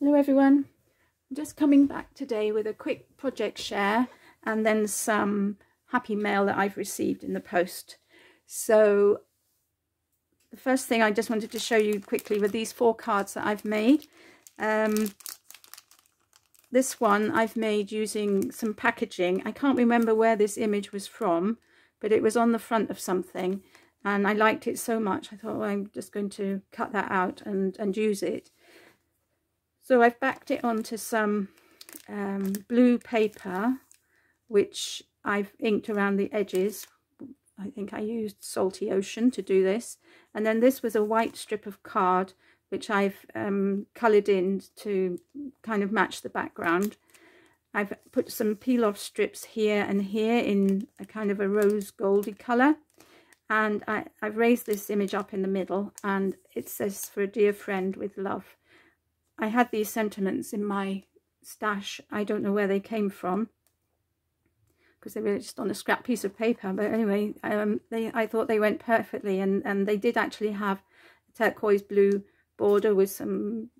Hello everyone, I'm just coming back today with a quick project share and then some happy mail that I've received in the post. So the first thing I just wanted to show you quickly were these four cards that I've made. Um, this one I've made using some packaging. I can't remember where this image was from, but it was on the front of something and I liked it so much I thought well, I'm just going to cut that out and, and use it. So I've backed it onto some um, blue paper, which I've inked around the edges. I think I used Salty Ocean to do this. And then this was a white strip of card, which I've um, coloured in to kind of match the background. I've put some peel off strips here and here in a kind of a rose goldy colour. And I, I've raised this image up in the middle and it says for a dear friend with love. I had these sentiments in my stash. I don't know where they came from because they were just on a scrap piece of paper. But anyway, um, they I thought they went perfectly, and and they did actually have turquoise blue border with some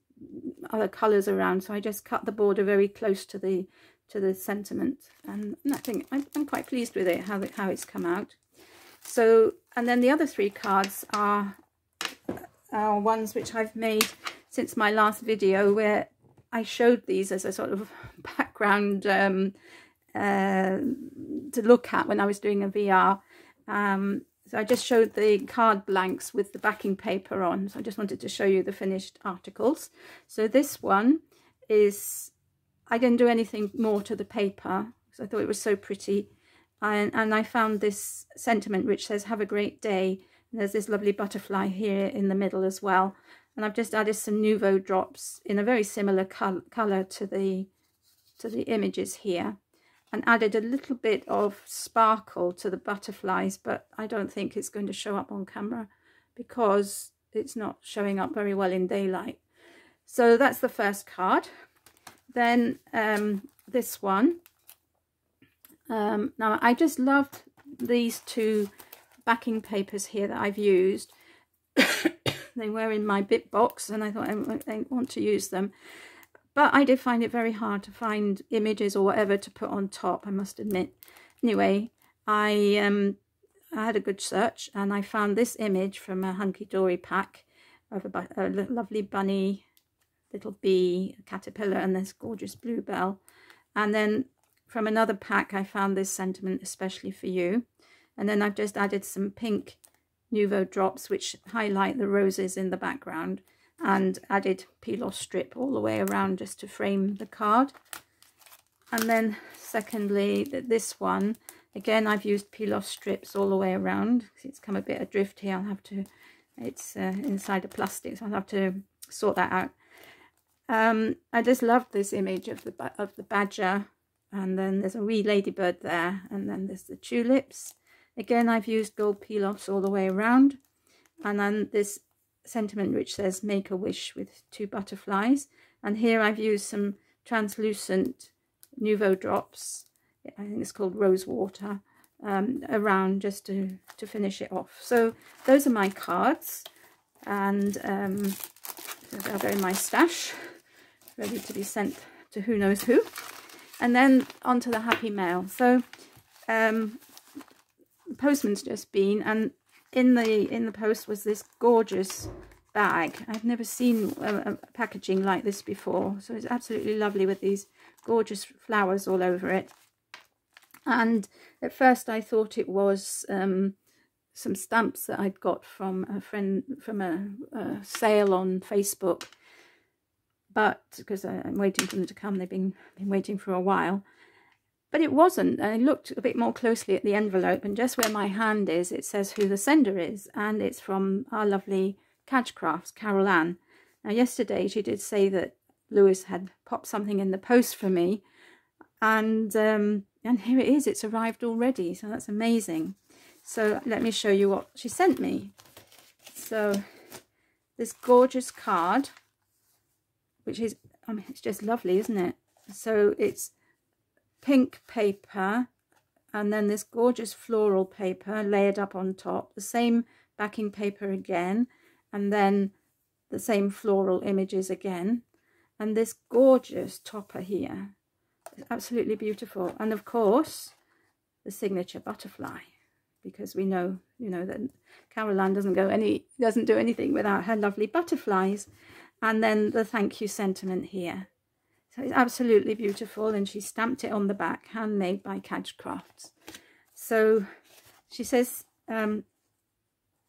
other colours around. So I just cut the border very close to the to the sentiment, and I think I'm, I'm quite pleased with it how how it's come out. So and then the other three cards are are ones which I've made since my last video where I showed these as a sort of background um, uh, to look at when I was doing a VR. Um, so I just showed the card blanks with the backing paper on. So I just wanted to show you the finished articles. So this one is, I didn't do anything more to the paper because I thought it was so pretty. And, and I found this sentiment which says, have a great day. And there's this lovely butterfly here in the middle as well and I've just added some Nuvo drops in a very similar col colour to the to the images here and added a little bit of sparkle to the butterflies but I don't think it's going to show up on camera because it's not showing up very well in daylight. So that's the first card. Then um, this one. Um, now I just loved these two backing papers here that I've used they were in my bit box and I thought I, I want to use them. But I did find it very hard to find images or whatever to put on top, I must admit. Anyway, I um, I had a good search and I found this image from a Hunky Dory pack of a, a lovely bunny, little bee, caterpillar and this gorgeous bluebell. And then from another pack I found this sentiment especially for you. And then I've just added some pink Nuvo drops which highlight the roses in the background and added off strip all the way around just to frame the card. And then secondly, this one, again, I've used off strips all the way around. It's come a bit adrift here. I'll have to, it's uh, inside the plastic, so I'll have to sort that out. Um, I just love this image of the of the badger, and then there's a wee ladybird there, and then there's the tulips, Again, I've used gold peel-offs all the way around. And then this sentiment which says make a wish with two butterflies. And here I've used some translucent Nuvo drops. I think it's called rose water um, around just to, to finish it off. So those are my cards. And um, they're in my stash, ready to be sent to who knows who. And then onto the happy mail. So um, postman's just been and in the in the post was this gorgeous bag. I've never seen a, a, packaging like this before. So it's absolutely lovely with these gorgeous flowers all over it. And at first I thought it was um, some stamps that I'd got from a friend, from a, a sale on Facebook. But because I'm waiting for them to come, they've been, been waiting for a while. But it wasn't. I looked a bit more closely at the envelope and just where my hand is, it says who the sender is. And it's from our lovely Catch Crafts, Carol Ann. Now, yesterday she did say that Lewis had popped something in the post for me. And, um, and here it is. It's arrived already. So that's amazing. So let me show you what she sent me. So this gorgeous card, which is, I mean, it's just lovely, isn't it? So it's pink paper and then this gorgeous floral paper layered up on top, the same backing paper again, and then the same floral images again. and this gorgeous topper here. It's absolutely beautiful. And of course, the signature butterfly, because we know, you know, that Carol Ann doesn't go any, doesn't do anything without her lovely butterflies. And then the thank you sentiment here. So it's absolutely beautiful. And she stamped it on the back, handmade by Cadge Crafts. So she says, um,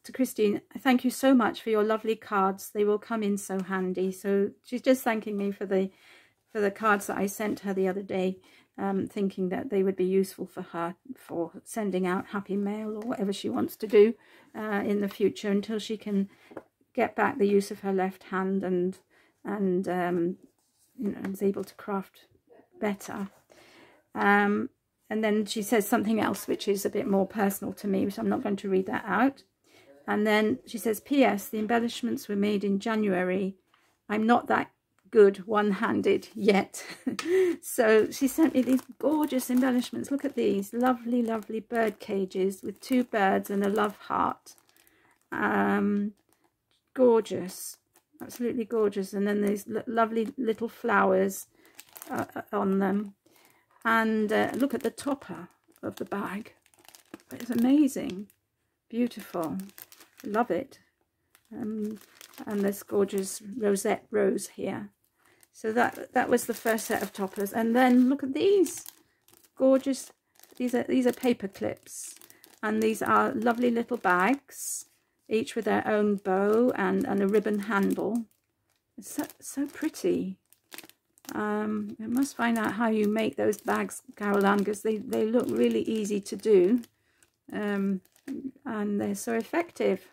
to Christine, thank you so much for your lovely cards. They will come in so handy. So she's just thanking me for the for the cards that I sent her the other day, um, thinking that they would be useful for her for sending out happy mail or whatever she wants to do uh, in the future until she can get back the use of her left hand and and um, know is able to craft better. Um, and then she says something else which is a bit more personal to me, which I'm not going to read that out. And then she says, P.S. The embellishments were made in January. I'm not that good one-handed yet. so she sent me these gorgeous embellishments. Look at these lovely, lovely bird cages with two birds and a love heart. Um, gorgeous, absolutely gorgeous. And then these lovely little flowers uh, uh, on them. And uh, look at the topper of the bag. It's amazing, beautiful. Love it. Um, and this gorgeous rosette rose here. So that that was the first set of toppers. And then look at these. Gorgeous. These are these are paper clips. And these are lovely little bags each with their own bow and and a ribbon handle it's so, so pretty um, I must find out how you make those bags, Carol Ann, because they, they look really easy to do. Um, and they're so effective.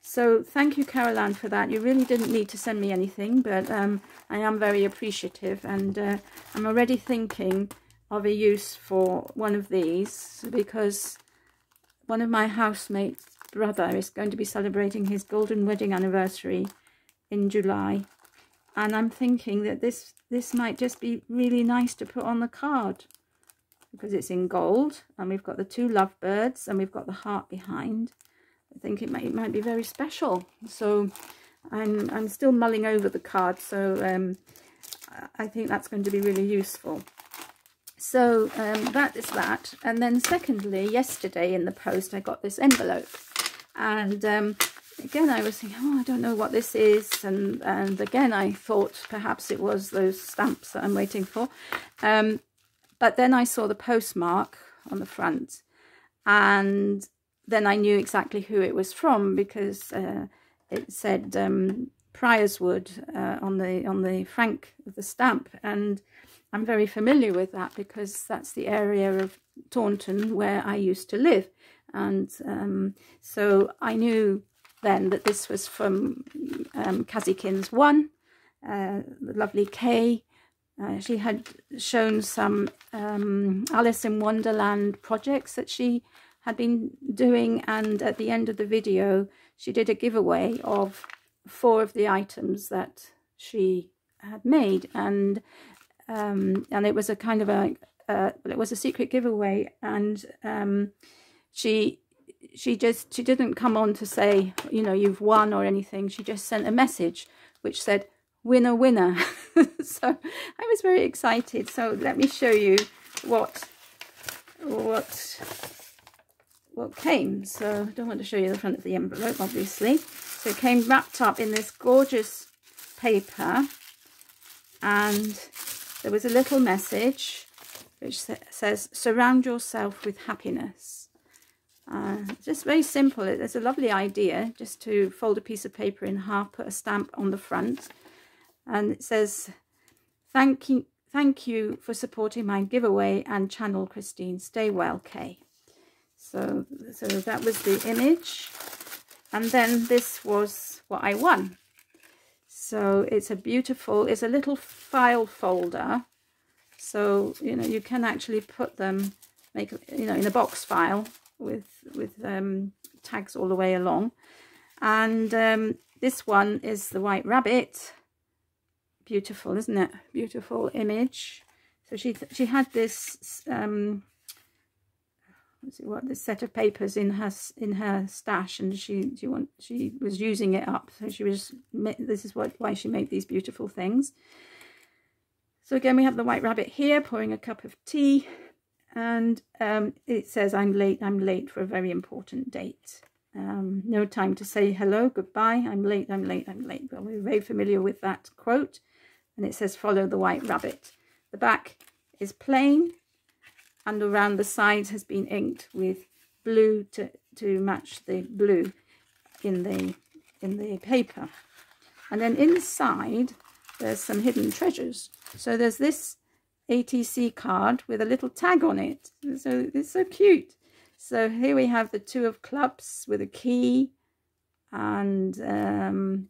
So thank you, Carol Ann, for that. You really didn't need to send me anything, but um, I am very appreciative. And uh, I'm already thinking of a use for one of these because one of my housemates' brother is going to be celebrating his golden wedding anniversary in July. And I'm thinking that this, this might just be really nice to put on the card because it's in gold and we've got the two lovebirds and we've got the heart behind. I think it might, it might be very special. So I'm, I'm still mulling over the card. So um, I think that's going to be really useful. So um, that is that. And then secondly, yesterday in the post, I got this envelope. And um, again, I was thinking, oh, I don't know what this is. And, and again, I thought perhaps it was those stamps that I'm waiting for. Um, but then I saw the postmark on the front and then I knew exactly who it was from because uh, it said um, Priorswood uh, on the on the frank of the stamp, and I'm very familiar with that because that's the area of Taunton where I used to live, and um, so I knew then that this was from um, Kazikins One, uh, the lovely Kay. Uh, she had shown some um, Alice in Wonderland projects that she had been doing and at the end of the video she did a giveaway of four of the items that she had made and um, and it was a kind of a uh, it was a secret giveaway and um, she she just she didn't come on to say you know you've won or anything she just sent a message which said winner winner so I was very excited so let me show you what what what came. So I don't want to show you the front of the envelope, obviously. So it came wrapped up in this gorgeous paper. And there was a little message which says, surround yourself with happiness. Uh, just very simple. It's a lovely idea just to fold a piece of paper in half, put a stamp on the front. And it says, thank you, thank you for supporting my giveaway and channel, Christine. Stay well, Kay. So, so that was the image. And then this was what I won. So it's a beautiful, it's a little file folder. So, you know, you can actually put them, make, you know, in a box file with, with um, tags all the way along. And um, this one is the White Rabbit. Beautiful, isn't it? Beautiful image. So she she had this um, what this set of papers in her in her stash and she she want she was using it up so she was this is what why she made these beautiful things So again, we have the white rabbit here pouring a cup of tea and um, it says, I'm late, I'm late for a very important date. Um, no time to say hello, goodbye, I'm late, I'm late, I'm late. Well, we're very familiar with that quote. And it says, follow the white rabbit. The back is plain and around the sides has been inked with blue to, to match the blue in the in the paper. And then inside there's some hidden treasures. So there's this ATC card with a little tag on it. So it's so cute. So here we have the two of clubs with a key and um,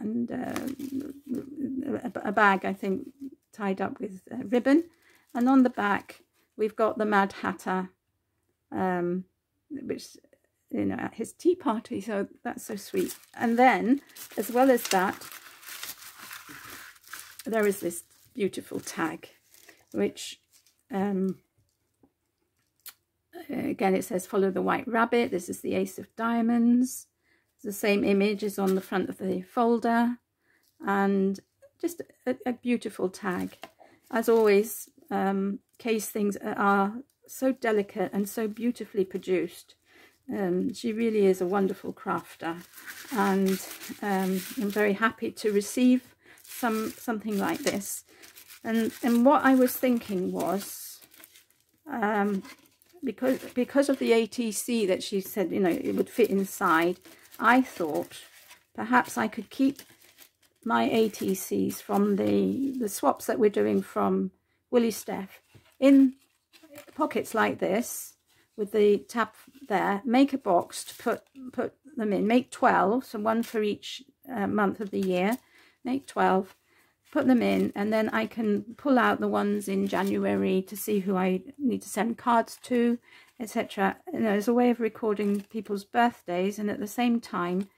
and uh, a bag, I think, tied up with ribbon. And on the back, we've got the Mad Hatter, um, which, you know, at his tea party. So that's so sweet. And then, as well as that, there is this beautiful tag, which, um, again, it says, follow the white rabbit. This is the Ace of Diamonds. The same image is on the front of the folder. And just a, a beautiful tag. As always, um, Kay's things are so delicate and so beautifully produced. Um, she really is a wonderful crafter and um, I'm very happy to receive some something like this. And and what I was thinking was um, because because of the ATC that she said you know it would fit inside, I thought perhaps I could keep my ATCs from the the swaps that we're doing from Woolly Steph in pockets like this with the tab there make a box to put put them in make 12 so one for each uh, month of the year make 12 put them in and then I can pull out the ones in January to see who I need to send cards to etc you know, as a way of recording people's birthdays and at the same time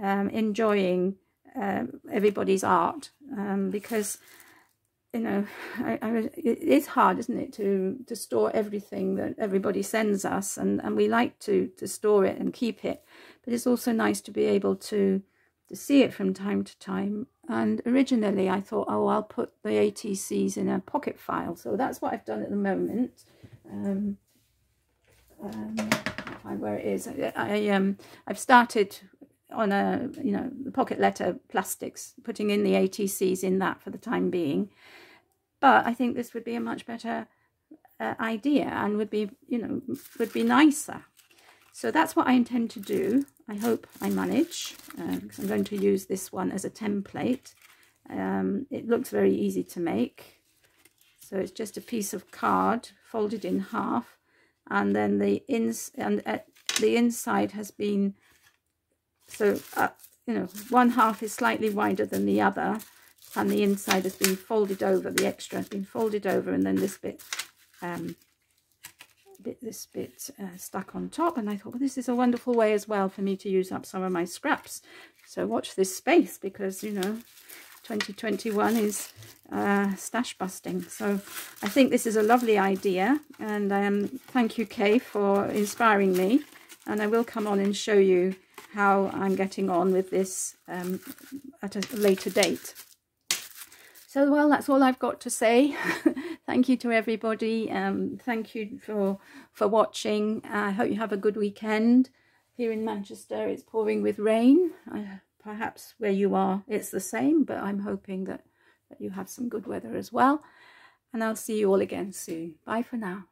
um, enjoying uh, everybody's art um, because you know, I, I, it is hard, isn't it, to to store everything that everybody sends us, and and we like to to store it and keep it, but it's also nice to be able to to see it from time to time. And originally, I thought, oh, I'll put the ATCs in a pocket file, so that's what I've done at the moment. Um, um, find where it is. I, I um I've started on a you know the pocket letter plastics, putting in the ATCs in that for the time being. But I think this would be a much better uh, idea and would be, you know, would be nicer. So that's what I intend to do. I hope I manage because um, I'm going to use this one as a template. Um, it looks very easy to make. So it's just a piece of card folded in half and then the ins and uh, the inside has been so uh, you know one half is slightly wider than the other and the inside has been folded over, the extra has been folded over and then this bit, um, bit this bit uh, stuck on top and I thought well this is a wonderful way as well for me to use up some of my scraps. So watch this space because you know 2021 is uh, stash busting. So I think this is a lovely idea and um, thank you Kay for inspiring me and I will come on and show you how I'm getting on with this um, at a later date. So, well, that's all I've got to say. thank you to everybody. Um, thank you for, for watching. I hope you have a good weekend. Here in Manchester, it's pouring with rain. Uh, perhaps where you are, it's the same, but I'm hoping that, that you have some good weather as well. And I'll see you all again soon. Bye for now.